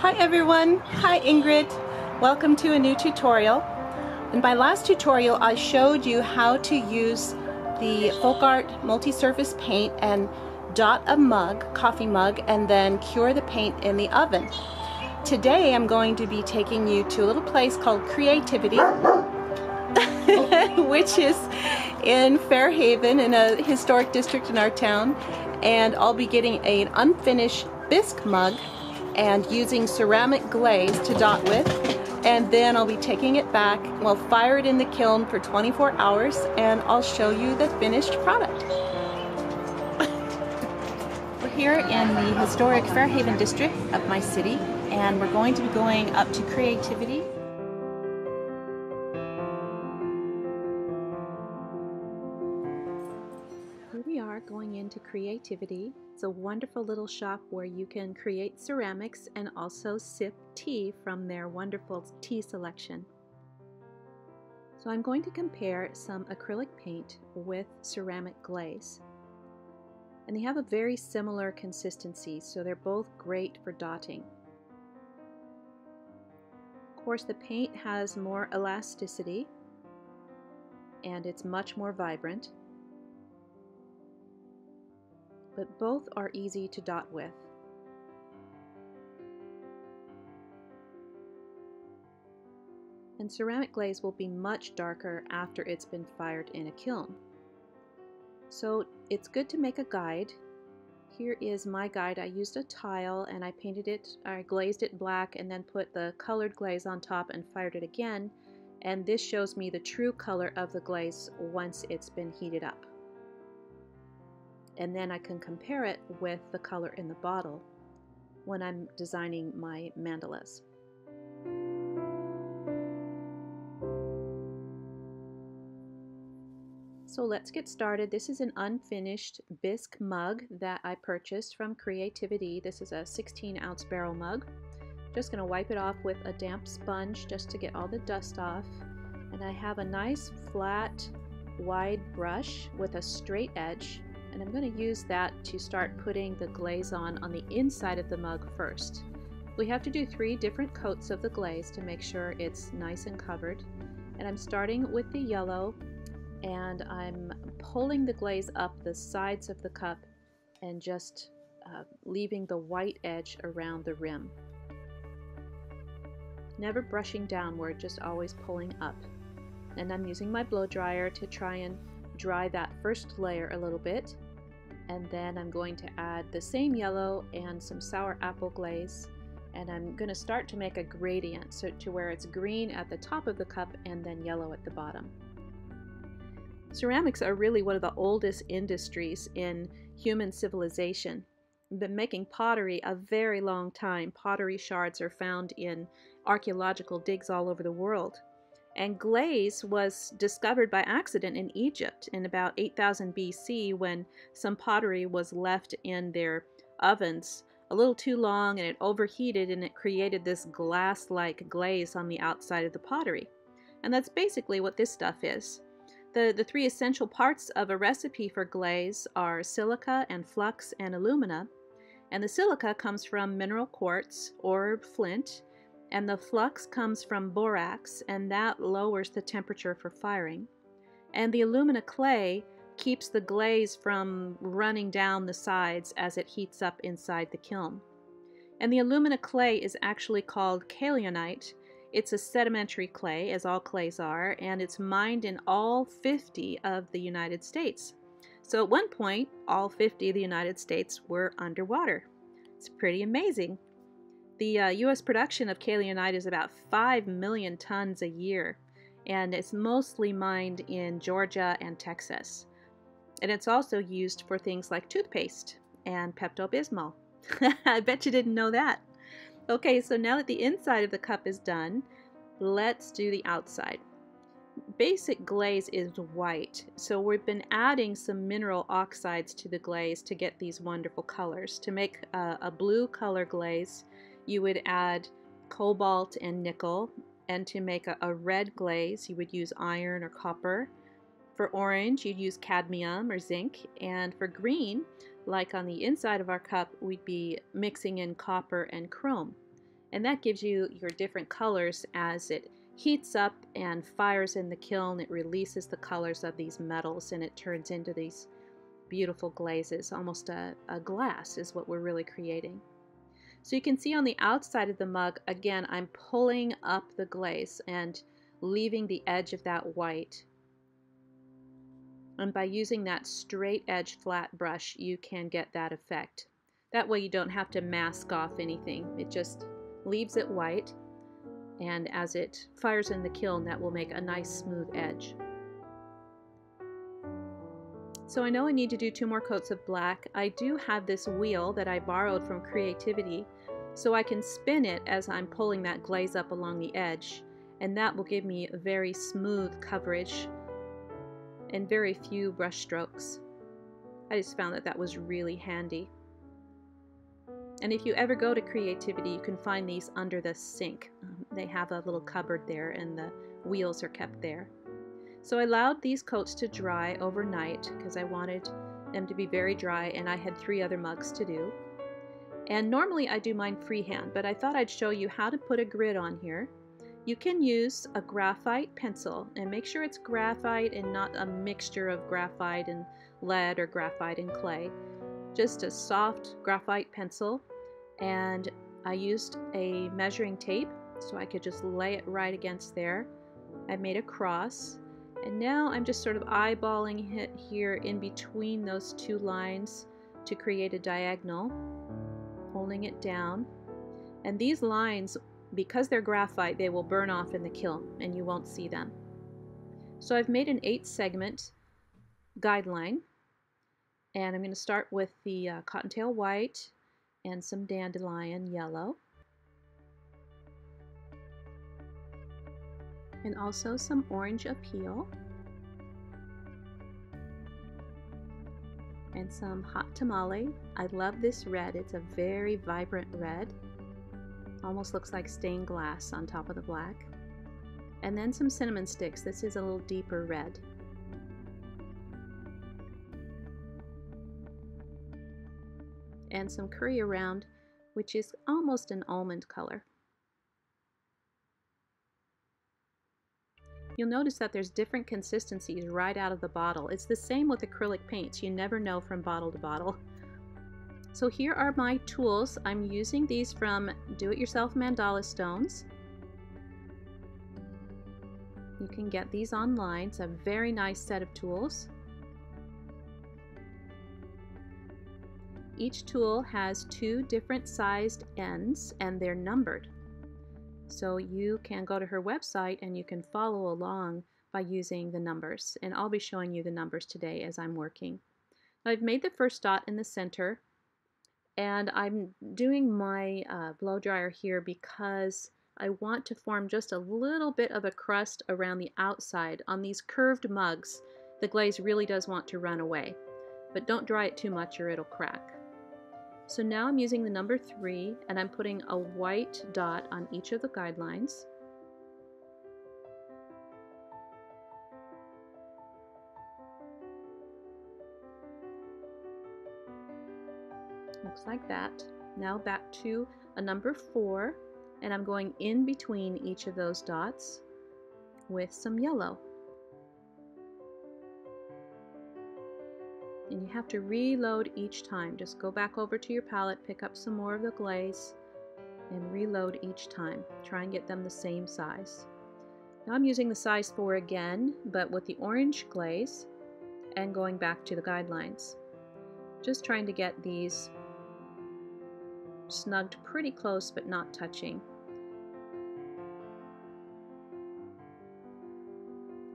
Hi everyone, hi Ingrid. Welcome to a new tutorial. In my last tutorial I showed you how to use the Folk Art multi-surface paint and dot a mug, coffee mug, and then cure the paint in the oven. Today I'm going to be taking you to a little place called Creativitea, which is in Fairhaven in a historic district in our town. And I'll be getting an unfinished bisque mug and using ceramic glaze to dot with and then I'll be taking it back. We'll fire it in the kiln for 24 hours and I'll show you the finished product. we're here in the historic Fairhaven district of my city and we're going to be going up to Creativitea into Creativitea. It's a wonderful little shop where you can create ceramics and also sip tea from their wonderful tea selection. So I'm going to compare some acrylic paint with ceramic glaze. And they have a very similar consistency, so they're both great for dotting. Of course, the paint has more elasticity and it's much more vibrant but both are easy to dot with. And ceramic glaze will be much darker after it's been fired in a kiln. So it's good to make a guide. Here is my guide. I used a tile and I painted it, I glazed it black and then put the colored glaze on top and fired it again. And this shows me the true color of the glaze once it's been heated up and then I can compare it with the color in the bottle when I'm designing my mandalas. So let's get started. This is an unfinished bisque mug that I purchased from Creativitea. This is a 16 ounce barrel mug. Just going to wipe it off with a damp sponge just to get all the dust off. And I have a nice flat wide brush with a straight edge and I'm going to use that to start putting the glaze on on the inside of the mug first. We have to do three different coats of the glaze to make sure it's nice and covered. And I'm starting with the yellow and I'm pulling the glaze up the sides of the cup and just uh, leaving the white edge around the rim. Never brushing downward, just always pulling up. And I'm using my blow dryer to try and dry that first layer a little bit and then I'm going to add the same yellow and some sour apple glaze and I'm going to start to make a gradient so to where it's green at the top of the cup and then yellow at the bottom. Ceramics are really one of the oldest industries in human civilization. Been making pottery a very long time. Pottery shards are found in archaeological digs all over the world. And glaze was discovered by accident in Egypt in about 8000 BC when some pottery was left in their ovens a little too long and it overheated and it created this glass-like glaze on the outside of the pottery. And that's basically what this stuff is. The, the three essential parts of a recipe for glaze are silica and flux and alumina. And the silica comes from mineral quartz or flint, and the flux comes from borax, and that lowers the temperature for firing. And the alumina clay keeps the glaze from running down the sides as it heats up inside the kiln. And the alumina clay is actually called kaolinite. It's a sedimentary clay, as all clays are, and it's mined in all 50 of the United States. So at one point, all 50 of the United States were underwater. It's pretty amazing. The uh, U.S. production of kaolinite is about 5 million tons a year, and it's mostly mined in Georgia and Texas. And it's also used for things like toothpaste and Pepto-Bismol. I bet you didn't know that. Okay, so now that the inside of the cup is done, let's do the outside. Basic glaze is white, so we've been adding some mineral oxides to the glaze to get these wonderful colors. To make a blue color glaze, you would add cobalt and nickel. And to make a, a red glaze, you would use iron or copper. For orange, you'd use cadmium or zinc. And for green, like on the inside of our cup, we'd be mixing in copper and chrome. And that gives you your different colors as it heats up and fires in the kiln. It releases the colors of these metals and it turns into these beautiful glazes. Almost a, a glass is what we're really creating. So you can see on the outside of the mug, again, I'm pulling up the glaze and leaving the edge of that white. And by using that straight edge flat brush, you can get that effect. That way you don't have to mask off anything. It just leaves it white. And as it fires in the kiln, that will make a nice smooth edge. So I know I need to do two more coats of black. I do have this wheel that I borrowed from Creativitea, so I can spin it as I'm pulling that glaze up along the edge, and that will give me a very smooth coverage and very few brush strokes. I just found that that was really handy. And if you ever go to Creativitea, you can find these under the sink. Um, they have a little cupboard there and the wheels are kept there. So I allowed these coats to dry overnight because I wanted them to be very dry and I had three other mugs to do. And normally I do mine freehand, but I thought I'd show you how to put a grid on here. You can use a graphite pencil and make sure it's graphite and not a mixture of graphite and lead or graphite and clay. Just a soft graphite pencil and I used a measuring tape so I could just lay it right against there. I made a cross and now I'm just sort of eyeballing it here in between those two lines to create a diagonal, holding it down. And these lines, because they're graphite, they will burn off in the kiln and you won't see them. So I've made an eight segment guideline and I'm going to start with the uh, cottontail white and some dandelion yellow. And also some orange appeal and some hot tamale. I love this red. It's a very vibrant red. Almost looks like stained glass on top of the black. And then some cinnamon sticks. This is a little deeper red. And some curry around, which is almost an almond color. You'll notice that there's different consistencies right out of the bottle. It's the same with acrylic paints. You never know from bottle to bottle. So here are my tools. I'm using these from Do-It-Yourself Mandala Stones. You can get these online. It's a very nice set of tools. Each tool has two different sized ends and they're numbered. So you can go to her website and you can follow along by using the numbers. And I'll be showing you the numbers today as I'm working. I've made the first dot in the center and I'm doing my uh, blow dryer here because I want to form just a little bit of a crust around the outside. On these curved mugs, the glaze really does want to run away, but don't dry it too much or it'll crack. So now I'm using the number three and I'm putting a white dot on each of the guidelines. Looks like that. Now back to a number four and I'm going in between each of those dots with some yellow. And you have to reload each time. Just go back over to your palette, pick up some more of the glaze, and reload each time. Try and get them the same size. Now I'm using the size 4 again, but with the orange glaze and going back to the guidelines. Just trying to get these snugged pretty close but not touching.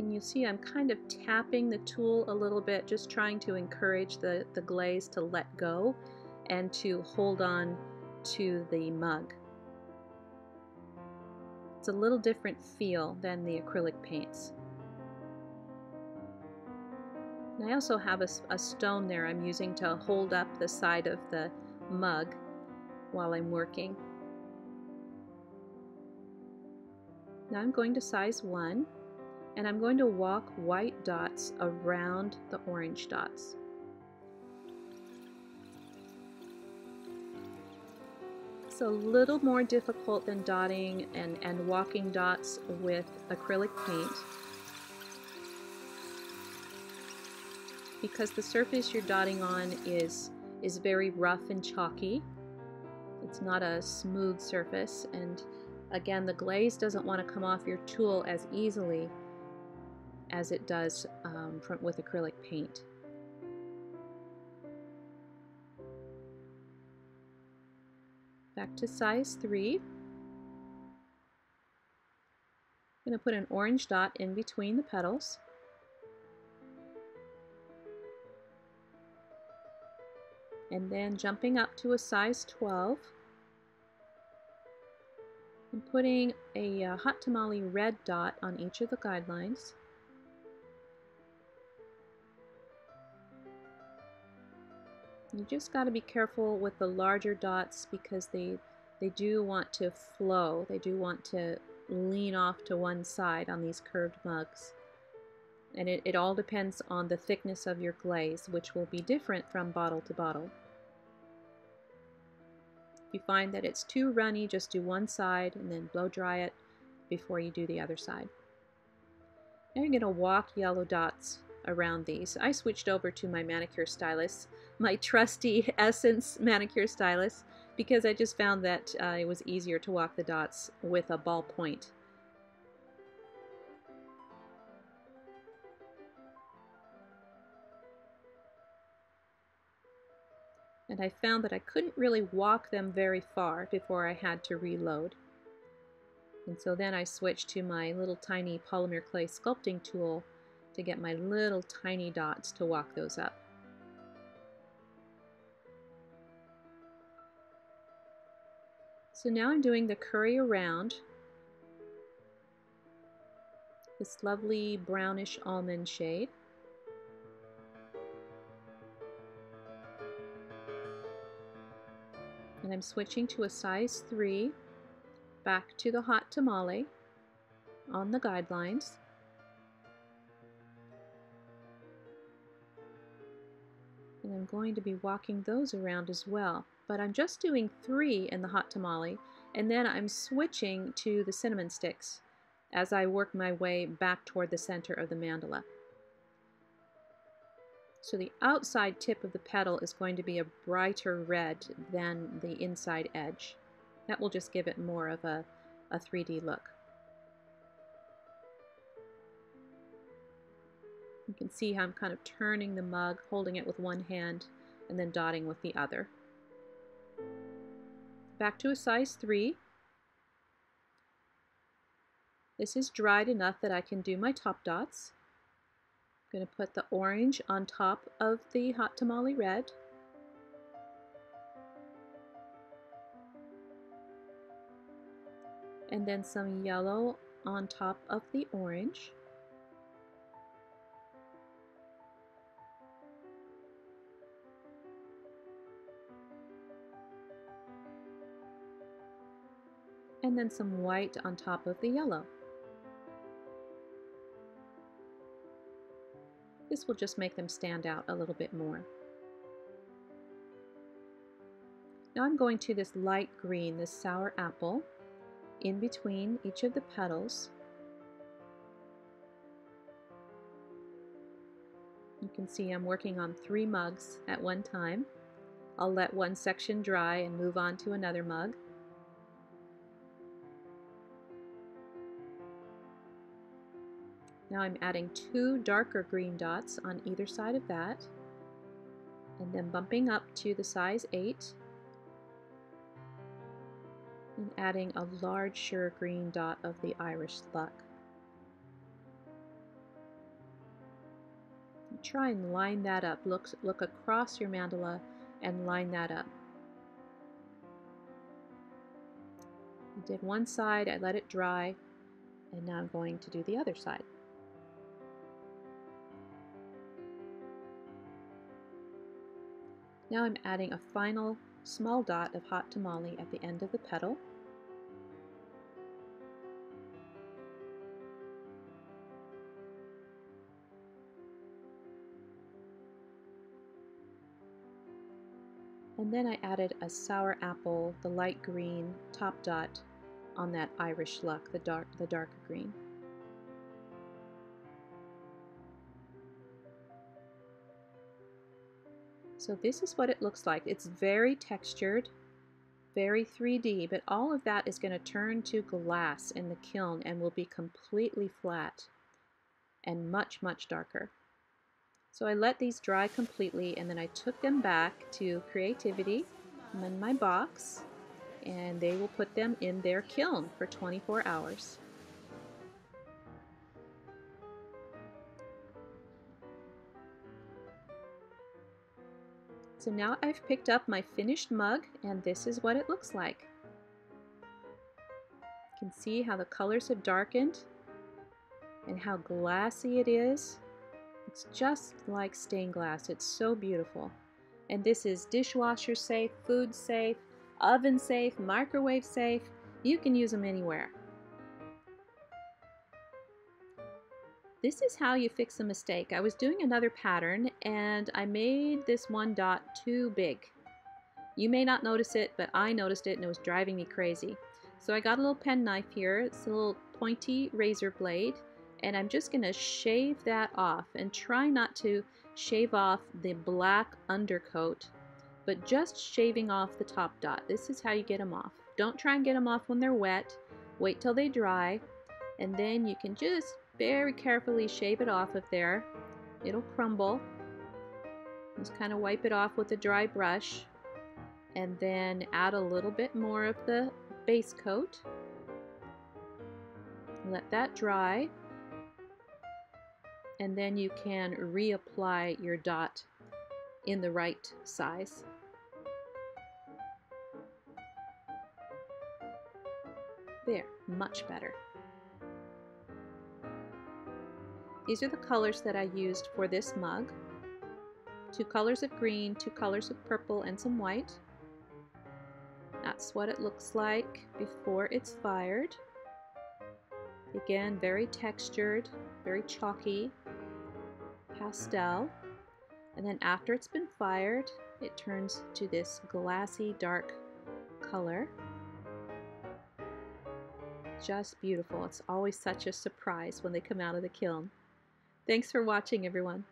And you see I'm kind of tapping the tool a little bit, just trying to encourage the, the glaze to let go and to hold on to the mug. It's a little different feel than the acrylic paints. And I also have a, a stone there I'm using to hold up the side of the mug while I'm working. Now I'm going to size 1 and I'm going to walk white dots around the orange dots. is a little more difficult than dotting and, and walking dots with acrylic paint because the surface you're dotting on is, is very rough and chalky. It's not a smooth surface and again the glaze doesn't want to come off your tool as easily as it does um, from, with acrylic paint. Back to size 3. I'm going to put an orange dot in between the petals. And then jumping up to a size 12 and putting a uh, hot tamale red dot on each of the guidelines. You just got to be careful with the larger dots because they they do want to flow. They do want to lean off to one side on these curved mugs. And it, it all depends on the thickness of your glaze, which will be different from bottle to bottle. If you find that it's too runny, just do one side and then blow dry it before you do the other side. Now you're going to walk yellow dots around these. I switched over to my manicure stylus my trusty Essence manicure stylus because I just found that uh, it was easier to walk the dots with a ball point. And I found that I couldn't really walk them very far before I had to reload. And so then I switched to my little tiny polymer clay sculpting tool to get my little tiny dots to walk those up. So now I'm doing the curry around this lovely brownish almond shade. And I'm switching to a size 3 back to the hot tamale on the guidelines. I'm going to be walking those around as well but I'm just doing three in the hot tamale, and then I'm switching to the cinnamon sticks as I work my way back toward the center of the mandala. So the outside tip of the petal is going to be a brighter red than the inside edge. That will just give it more of a, a 3D look. You can see how I'm kind of turning the mug, holding it with one hand, and then dotting with the other back to a size 3. This is dried enough that I can do my top dots. I'm going to put the orange on top of the hot tamale red. And then some yellow on top of the orange. And then some white on top of the yellow. This will just make them stand out a little bit more. Now I'm going to this light green, this sour apple, in between each of the petals. You can see I'm working on three mugs at one time. I'll let one section dry and move on to another mug. Now I'm adding two darker green dots on either side of that and then bumping up to the size 8 and adding a large sure green dot of the Irish luck. Try and line that up. Look, look across your mandala and line that up. I did one side, I let it dry, and now I'm going to do the other side. Now I'm adding a final small dot of hot tamale at the end of the petal. And then I added a sour apple, the light green top dot on that Irish luck, the dark, the darker green. So this is what it looks like. It's very textured, very 3D, but all of that is going to turn to glass in the kiln and will be completely flat and much, much darker. So I let these dry completely and then I took them back to Creativitea in my box and they will put them in their kiln for 24 hours. So now I've picked up my finished mug and this is what it looks like. You can see how the colors have darkened and how glassy it is. It's just like stained glass. It's so beautiful. And this is dishwasher safe, food safe, oven safe, microwave safe. You can use them anywhere. This is how you fix a mistake. I was doing another pattern and I made this one dot too big. You may not notice it, but I noticed it and it was driving me crazy. So I got a little pen knife here. It's a little pointy razor blade and I'm just going to shave that off and try not to shave off the black undercoat but just shaving off the top dot. This is how you get them off. Don't try and get them off when they're wet. Wait till they dry and then you can just very carefully shave it off of there. It'll crumble. Just kind of wipe it off with a dry brush and then add a little bit more of the base coat. Let that dry and then you can reapply your dot in the right size. There, much better. These are the colors that I used for this mug. Two colors of green, two colors of purple, and some white. That's what it looks like before it's fired. Again, very textured, very chalky, pastel. And then after it's been fired, it turns to this glassy dark color. Just beautiful. It's always such a surprise when they come out of the kiln. Thanks for watching, everyone.